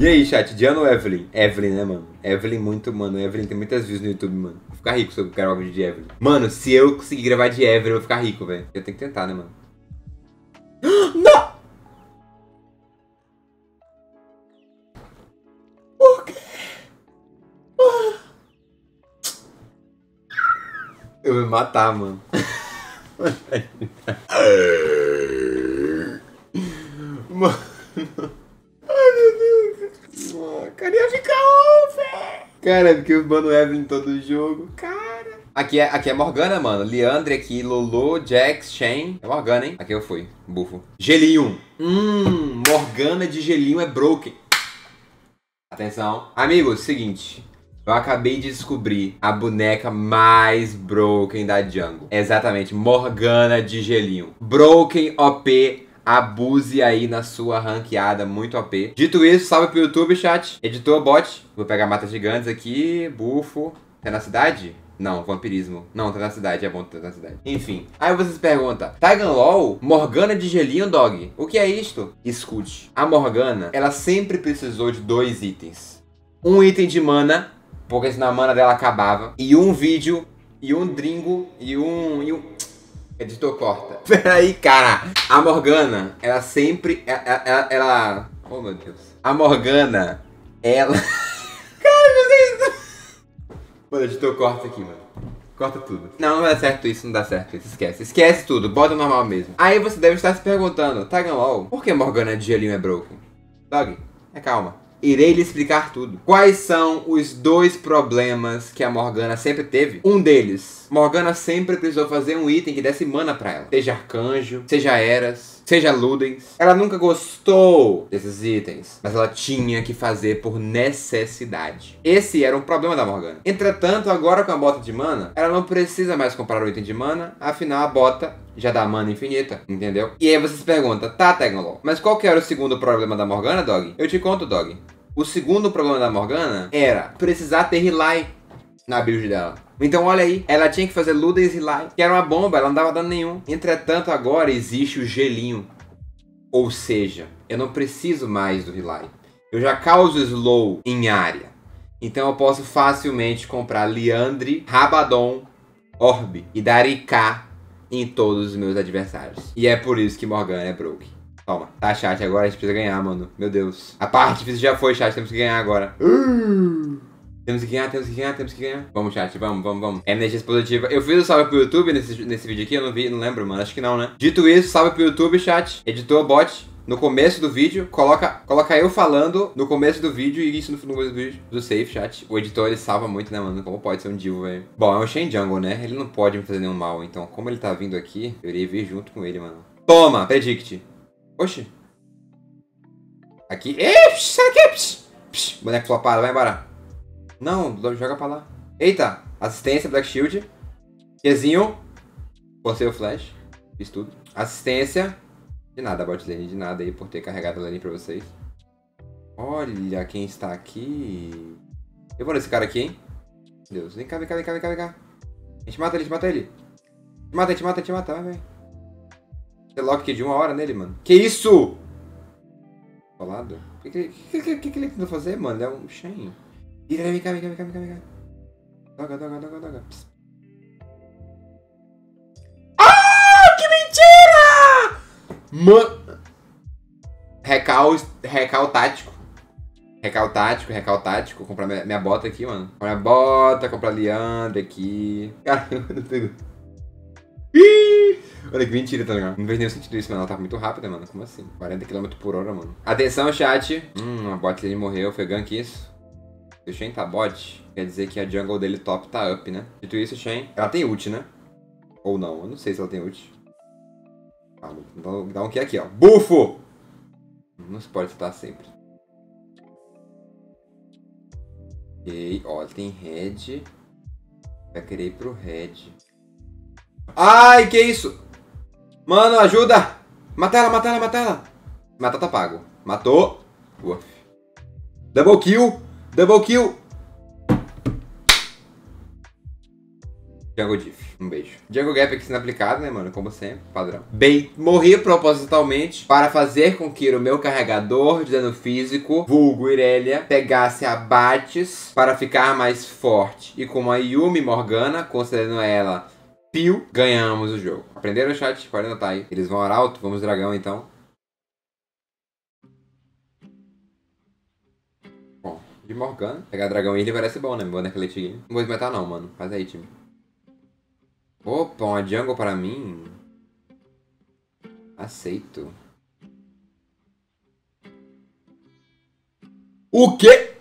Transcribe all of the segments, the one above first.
E aí, chat, Diana ou Evelyn? Evelyn, né, mano? Evelyn muito, mano. Evelyn tem muitas views no YouTube, mano. Vou ficar rico se eu gravar vídeo de Evelyn. Mano, se eu conseguir gravar de Evelyn, eu vou ficar rico, velho. Eu tenho que tentar, né, mano? Não! Por quê? Eu vou me matar, mano. Mano. Mano, Queria ficar over. Cara, porque o mano Evelyn todo jogo. Cara. Aqui é, aqui é Morgana, mano. Leandre aqui, Lolo, Jax, Shane. É Morgana, hein? Aqui eu fui. Bufo. Gelinho. Hum, Morgana de gelinho é broken. Atenção. Amigos, seguinte. Eu acabei de descobrir a boneca mais broken da jungle. Exatamente, Morgana de gelinho. Broken OP abuse aí na sua ranqueada, muito OP. Dito isso, salve pro YouTube, chat. Editor, bot. Vou pegar matas gigantes aqui, bufo. Tem na cidade? Não, vampirismo. Não, tá na cidade, é bom ter na cidade. Enfim. Aí vocês perguntam, Tigan LOL, Morgana de gelinho, dog? O que é isto? Escute. A Morgana, ela sempre precisou de dois itens. Um item de mana, porque senão a mana dela acabava. E um vídeo, e um dringo, e um... E um... Editor corta. Peraí, cara. A Morgana, ela sempre. Ela, ela, ela. Oh meu Deus. A Morgana, ela. cara, vocês. Mano, editor corta aqui, mano. Corta tudo. Não, não dá certo isso, não dá certo isso. Esquece. Esquece tudo. Bota normal mesmo. Aí você deve estar se perguntando, Tagan LOL, por que Morgana de gelinho é broken? Dog, é calma. Irei lhe explicar tudo. Quais são os dois problemas que a Morgana sempre teve? Um deles, Morgana sempre precisou fazer um item que desse mana pra ela. Seja Arcanjo, seja Eras, seja Ludens. Ela nunca gostou desses itens, mas ela tinha que fazer por necessidade. Esse era um problema da Morgana. Entretanto, agora com a bota de mana, ela não precisa mais comprar o item de mana, afinal a bota já dá mana infinita, entendeu? E aí você se pergunta, tá, Tegnolol, mas qual que era o segundo problema da Morgana, Dog? Eu te conto, Dog. O segundo problema da Morgana era precisar ter Relay na build dela. Então olha aí, ela tinha que fazer Ludens Relay, que era uma bomba, ela não dava dano nenhum. Entretanto, agora existe o gelinho. Ou seja, eu não preciso mais do Relay. Eu já causo slow em área. Então eu posso facilmente comprar Liandre, Rabadon, Orb e dar IK em todos os meus adversários. E é por isso que Morgana é broke. Toma. Tá, chat, agora a gente precisa ganhar, mano. Meu Deus. A parte difícil já foi, chat. Temos que ganhar agora. Uh! Temos que ganhar, temos que ganhar, temos que ganhar. Vamos, chat, vamos, vamos, vamos. Energia positiva. Eu fiz o salve pro YouTube nesse, nesse vídeo aqui, eu não vi, não lembro, mano. Acho que não, né? Dito isso, salve pro YouTube, chat. Editor, bot. No começo do vídeo, coloca, coloca eu falando no começo do vídeo e isso no final do vídeo do safe chat. O editor ele salva muito, né, mano? Como pode ser um divo, velho? Bom, é um Shen Jungle, né? Ele não pode me fazer nenhum mal. Então, como ele tá vindo aqui, eu iria vir junto com ele, mano. Toma, predict. Oxi. Aqui. Ih, sai daqui. Psh, psh, boneco flopado, vai embora. Não, joga pra lá. Eita, assistência, Black Shield. Qzinho. Forcei o flash. Fiz tudo. Assistência. De nada, bot lane, de nada aí por ter carregado a lane pra vocês. Olha quem está aqui. Eu vou nesse cara aqui, hein? Deus, vem cá, vem cá, vem cá, vem cá, vem cá. A gente mata ele, a gente mata ele. A gente mata, a gente mata, a gente mata, vai, vai. Tem lock de uma hora nele, mano. Que isso? Colado? O que, que, que, que, ele tentou fazer, mano? É um Shen. Vira, vem cá, vem cá, vem cá, vem cá, vem cá. Doga, doga, doga, doga. Ah, que mentira! Mano. Recal, recal tático. Recal tático, recal tático. Comprar minha, minha bota aqui, mano. Comprar minha bota, comprar Leandre aqui. Caramba, não pegou. Olha que mentira, tá ligado? Não vejo nenhum sentido isso, mano. Ela tá muito rápida, mano. Como assim? 40 km por hora, mano. Atenção, chat. Hum, a bot dele morreu. Foi gank isso. Se o Shen tá bot, quer dizer que a jungle dele top tá up, né? Dito isso, Shen. Ela tem ult, né? Ou não. Eu não sei se ela tem ult. Calma. Então, dá um que aqui, ó. Bufo! Não se pode estar sempre. Ok. Ó, tem red. Vai querer ir pro red. Ai, que isso? Mano, ajuda! Mata ela, mata ela, mata ela! Matar tá pago. Matou. Uff. Double kill. Double kill. Jungle Diff. Um beijo. Jungle Gap aqui sendo aplicado, né, mano? Como sempre, padrão. Bem, morri propositalmente para fazer com que o meu carregador de dano físico, vulgo Irelia, pegasse abates para ficar mais forte. E com a Yumi Morgana, considerando ela Pio, ganhamos o jogo. Aprenderam chat? Pode anotar aí. Eles vão alto, vamos dragão então. De Morgana. Pegar dragão ele parece bom, né? Boneca leitiguinho. Não vou desmetar não, mano. Faz aí, time. Opa, uma jungle para mim? Aceito. O quê?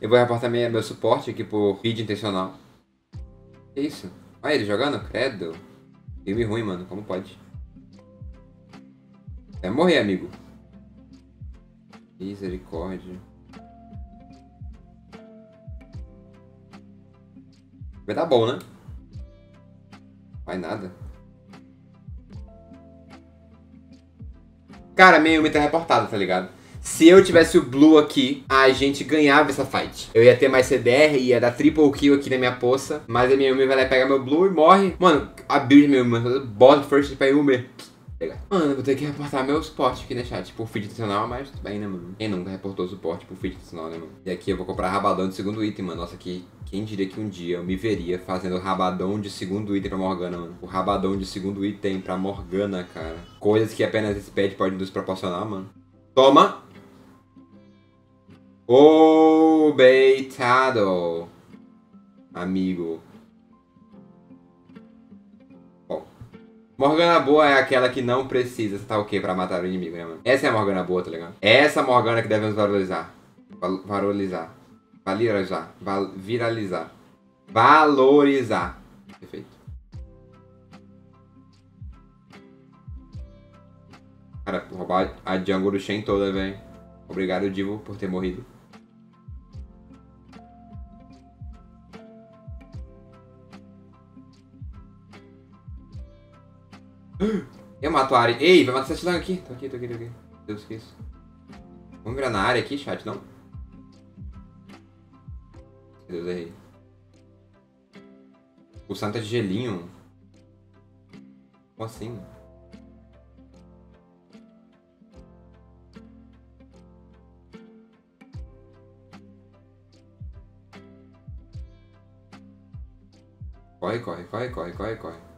Eu vou reportar minha, meu suporte aqui por vídeo intencional. Que isso? Olha ele jogando? Credo. Filme ruim, mano. Como pode? Vai morrer, amigo. Misericórdia. Vai dar bom, né? Vai nada. Cara, meio me tá reportado, tá ligado? Se eu tivesse o Blue aqui, a gente ganhava essa fight. Eu ia ter mais CDR, ia dar triple kill aqui na minha poça. Mas a minha Yumi vai lá pegar meu Blue e morre. Mano, a build meu Yumi, bota first pra Yumi. Mano, vou ter que reportar meu suporte aqui, né, chat? Por feed adicional, mas tudo bem, né, mano? Quem nunca reportou suporte por feed adicional, né, mano? E aqui eu vou comprar rabadão de segundo item, mano. Nossa, que quem diria que um dia eu me veria fazendo rabadão de segundo item pra Morgana, mano? O rabadão de segundo item pra Morgana, cara. Coisas que apenas esse pad pode nos proporcionar, mano. Toma! Oh, beitado! Amigo. Morgana boa é aquela que não precisa estar o quê pra matar o inimigo, né, mano? Essa é a Morgana boa, tá ligado? Essa Morgana que devemos valorizar. Val valorizar. Valorizar. Val viralizar. Valorizar. Perfeito. Cara, roubar a jungle do Shen toda, velho. Obrigado, Divo, por ter morrido. Eu mato a área. Ei, vai matar esse lang aqui. Tô aqui, tô aqui, tô aqui. Deus, que isso. Vamos virar na área aqui, chat, não? Meu Deus, errei. O santo é de gelinho. Como assim? Corre, corre, corre, corre, corre, corre.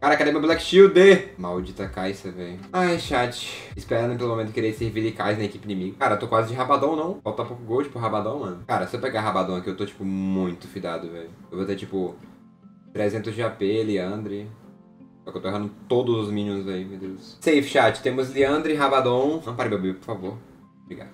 Cara, cadê meu Black Shield? Maldita Caixa, velho. Ai, chat. Esperando pelo momento querer servir de Kai'Sa na equipe inimiga. Cara, eu tô quase de Rabadão, não. Falta pouco gold pro Rabadão, mano. Cara, se eu pegar Rabadão aqui, eu tô, tipo, muito fidado, velho. Eu vou ter, tipo, 300 de AP, Leandre. Só que eu tô errando todos os minions, velho, meu Deus. Safe, chat. Temos Leandre, Rabadon. Não pare, meu por favor. Obrigado.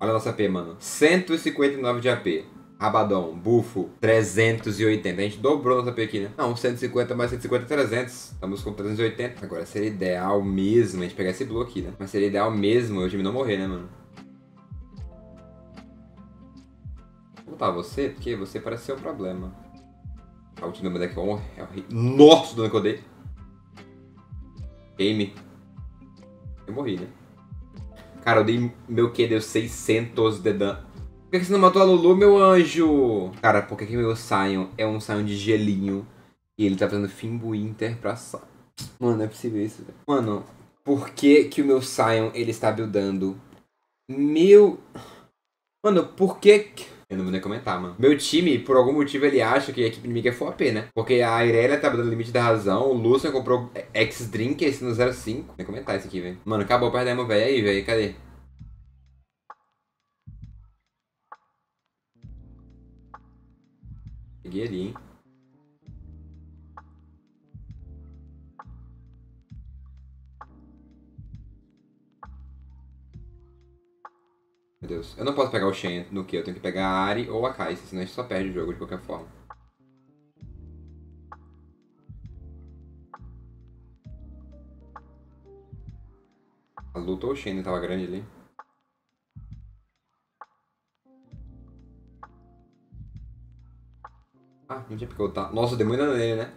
Olha a nossa AP, mano. 159 de AP. Rabadão, bufo, 380. A gente dobrou nossa aqui, né? Não, 150 mais 150 300. Estamos com 380. Agora seria ideal mesmo a gente pegar esse blue aqui, né? Mas seria ideal mesmo eu time não morrer, né, mano? Vou botar você, porque você parece ser o problema. A última deck é horrível. Nossa, o dano que eu dei. Game. Eu morri, né? Cara, eu dei... Meu Q deu 600 de dano que, que você não matou a Lulu, meu anjo? Cara, por que, que meu Sion é um Sion de gelinho e ele tá fazendo Fimbuinter pra Sion? Mano, não é possível isso, velho. Mano, por que que o meu Sion, ele está buildando? Meu... Mano, por que... Eu não vou nem comentar, mano. Meu time, por algum motivo, ele acha que a equipe inimiga é FOP, né? Porque a Irelia tá dando limite da razão, o Lucian comprou X-Drink, esse no 05. Vou comentar isso aqui, velho. Mano, acabou o demo, velho. Aí, velho, cadê? Peguei ali, hein? Meu Deus. Eu não posso pegar o Shen no que? Eu tenho que pegar a Ari ou a Kai'Sa, senão a gente só perde o jogo de qualquer forma. A luta ou o Shen tava grande ali. Não tinha porque ultar. Nossa, deu muito nele, né?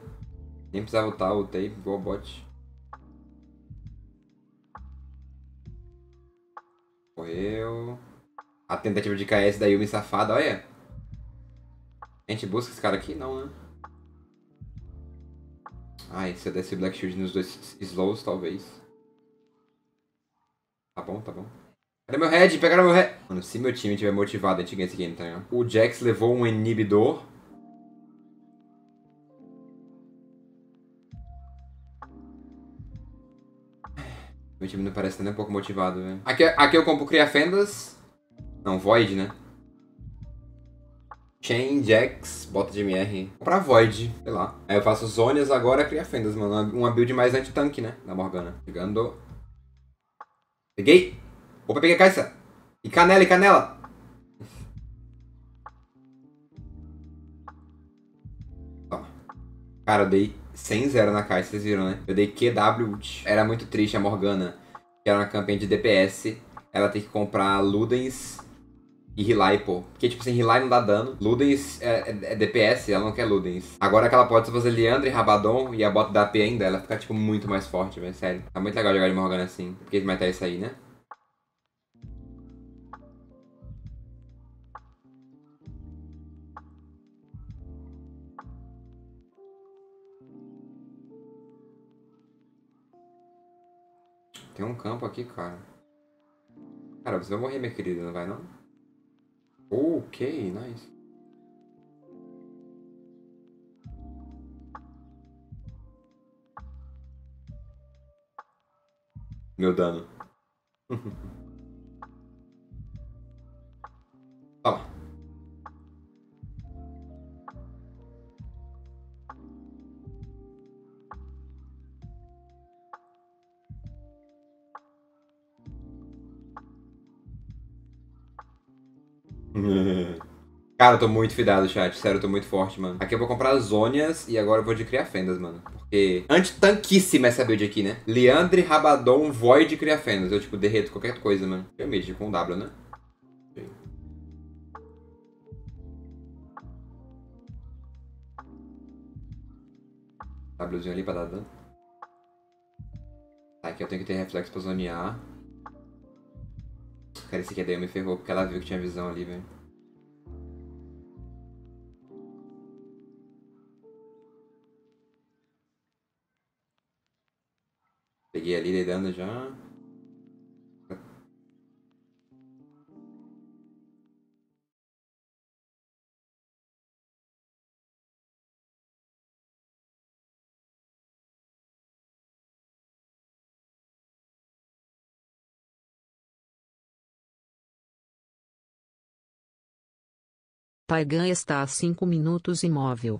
Nem precisava ultar, ultei, igual bot. Morreu. A tentativa de KS da Yumi safada, olha. A gente busca esse cara aqui? Não, né? Ai, se eu desse Black Shield nos dois slows, talvez. Tá bom, tá bom. Cadê meu head? Pegaram meu head. Mano, se meu time tiver motivado, a gente ganha esse game, tá ligado? O Jax levou um inibidor. Meu time não parece nem um pouco motivado, velho. Aqui, aqui eu compro Cria Fendas. Não, Void, né? Chain, Jax, bota de MR. Comprar Void, sei lá. Aí eu faço Zonias agora, Cria Fendas, mano. Uma build mais anti-tank, né? Da Morgana. Pegando. Peguei! Opa, peguei a caixa. E canela, e canela. Toma. Cara, eu dei 100-0 na caixa, vocês viram, né? Eu dei QW ult. Era muito triste a Morgana, que era uma campanha de DPS. Ela tem que comprar Ludens e Relay, pô. Porque, tipo, sem Relay não dá dano. Ludens é, é, é, DPS, ela não quer Ludens. Agora que ela pode fazer Leandre, Rabadon e a bota da AP ainda, ela fica, tipo, muito mais forte, velho. Sério. Tá muito legal jogar de Morgana assim. Porque vai ter isso aí, né? Tem um campo aqui, cara. Cara, você vai morrer, minha querida, não vai não? Ok, nice. Meu dano. Cara, eu tô muito fidado, chat. Sério, eu tô muito forte, mano. Aqui eu vou comprar Zônias e agora eu vou de criar fendas, mano. Porque anti-tanquíssima essa build aqui, né? Leandre, Rabadon, Void criar fendas. Eu, tipo, derreto qualquer coisa, mano. Eu mid com W, né? Wzinho ali pra dar dano. Tá, aqui eu tenho que ter reflexo pra zonear. Cara, esse aqui daí me ferrou porque ela viu que tinha visão ali, velho. Peguei ali, dei dano já. Paigan está a 5 minutos imóvel.